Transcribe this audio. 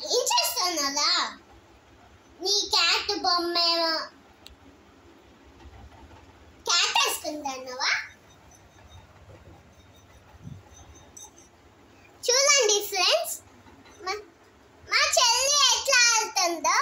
ఇచ్చేస్తాను కదా నీ క్యాట్ బొమ్మ క్యాట్ క్యాట్ వేసుకుంటావా చూడండి ఫ్రెండ్స్ మా చెల్లి ఎట్లా ఆడుతుందో?